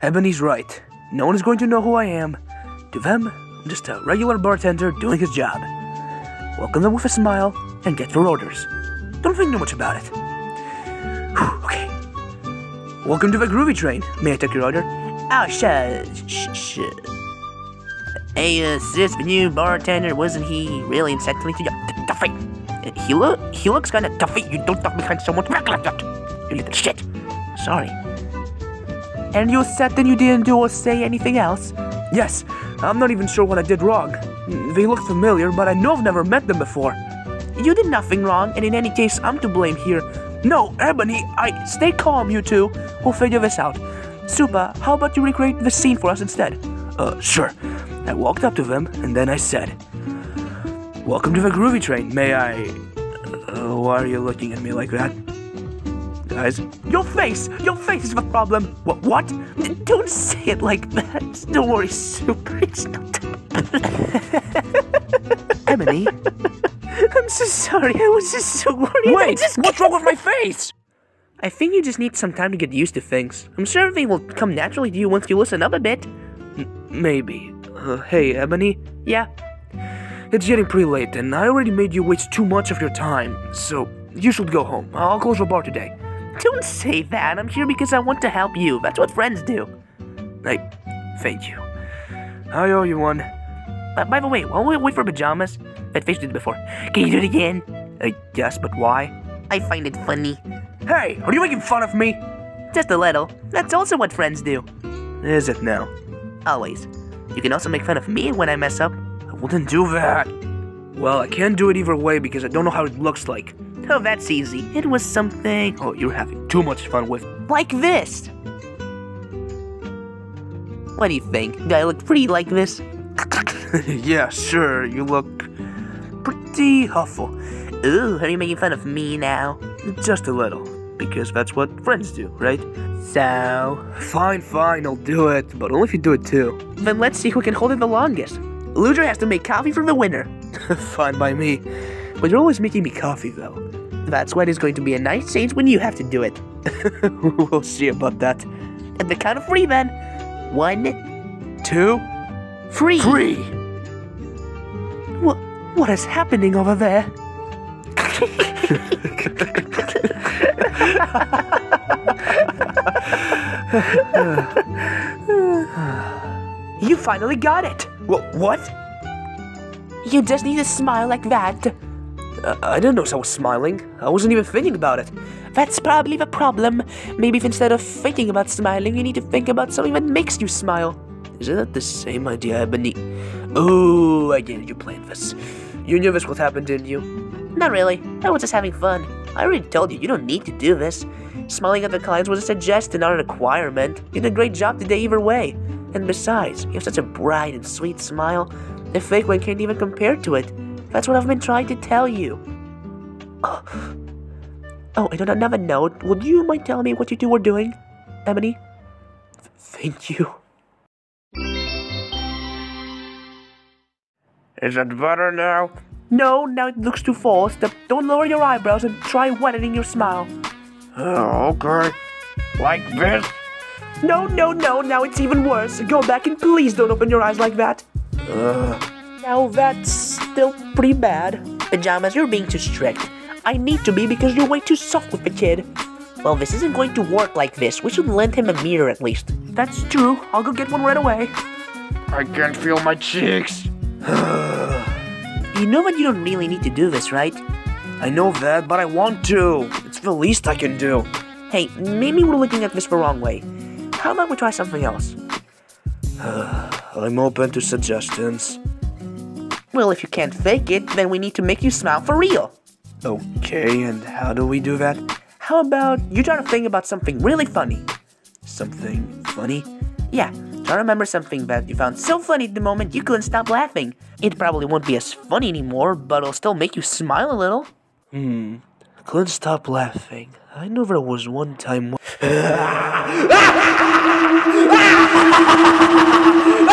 Ebony's right. No one is going to know who I am. To them, I'm just a regular bartender doing his job. Welcome them with a smile and get their orders. Don't think too much about it. Whew, okay. Welcome to the Groovy Train. May I take your order? Oh, sh- sh- sh- Hey, uh, sis, the new bartender, wasn't he really insectly to you? Tuffy! He look, he looks kinda toughy. You don't talk behind that. You little shit. Sorry. And you said that you didn't do or say anything else? Yes. I'm not even sure what I did wrong. They look familiar, but I know I've never met them before. You did nothing wrong, and in any case, I'm to blame here. No, Ebony, I stay calm, you two. We'll figure this out. Supa, how about you recreate the scene for us instead? Uh, sure. I walked up to them, and then I said, Welcome to the Groovy Train. May I. Uh, why are you looking at me like that? Guys, your face! Your face is the problem! What? What? Don't say it like that. Don't worry, Super. It's not. Ebony? I'm so sorry. I was just so worried. Wait! just What's wrong with my face? I think you just need some time to get used to things. I'm sure everything will come naturally to you once you listen up a bit. Maybe. Uh, hey, Ebony? Yeah. It's getting pretty late, and I already made you waste too much of your time, so you should go home. I'll close the bar today. Don't say that. I'm here because I want to help you. That's what friends do. I thank you. I owe you one. Uh, by the way, while we wait for pajamas, that face did it before. Can you do it again? I guess, but why? I find it funny. Hey, are you making fun of me? Just a little. That's also what friends do. Is it now? Always. You can also make fun of me when I mess up. I wouldn't do that. Well, I can't do it either way because I don't know how it looks like. Oh, that's easy. It was something Oh, you're having too much fun with. like this. What do you think? Do I look pretty like this? yeah, sure. You look pretty huffle. Ooh, are you making fun of me now? Just a little, because that's what friends do, right? So, Fine, fine, I'll do it, but only if you do it too. then let's see who can hold it the longest. Loser has to make coffee for the winner. fine by me. But you're always making me coffee, though. That's why there's going to be a nice change when you have to do it. we'll see about that. At the count of three, then. One, Two, three. three. What, what is happening over there? You finally got it. What? What? You just need to smile like that. I didn't know I was smiling. I wasn't even thinking about it. That's probably the problem. Maybe if instead of thinking about smiling, you need to think about something that makes you smile. Isn't that the same idea, Ebony? Oh, I get it. You planned this. You knew this would happen, didn't you? Not really. I was just having fun. I already told you, you don't need to do this. Smiling at the clients was a suggestion, not a requirement. You did a great job today either way. And besides, you have such a bright and sweet smile. A fake one can't even compare to it. That's what I've been trying to tell you. Oh, and on another note, would you mind telling me what you two were doing, Ebony? Thank you. Is that better now? No, now it looks too forced. Don't lower your eyebrows and try widening your smile. Oh, okay. Like this? No, no, no, now it's even worse. Go back and please don't open your eyes like that. Uh, Now that's still pretty bad. Pajamas, you're being too strict. I need to be because you're way too soft with the kid. Well, this isn't going to work like this. We should lend him a mirror at least. that's true. I'll go get one right away. I can't feel my cheeks. You know that you don't really need to do this, right? I know that, but I want to. It's the least I can do. Hey, maybe we're looking at this the wrong way. How about we try something else? I'm open to suggestions. Well, if you can't fake it, then we need to make you smile for real. Okay, and how do we do that? How about you try to think about something really funny? Something funny? Yeah, try to remember something that you found so funny at the moment you couldn't stop laughing. It probably won't be as funny anymore, but it'll still make you smile a little. Hmm. Couldn't stop laughing. I know there was one time.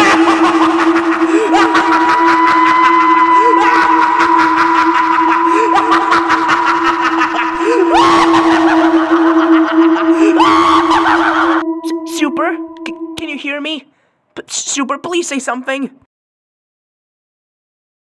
Super, please say something.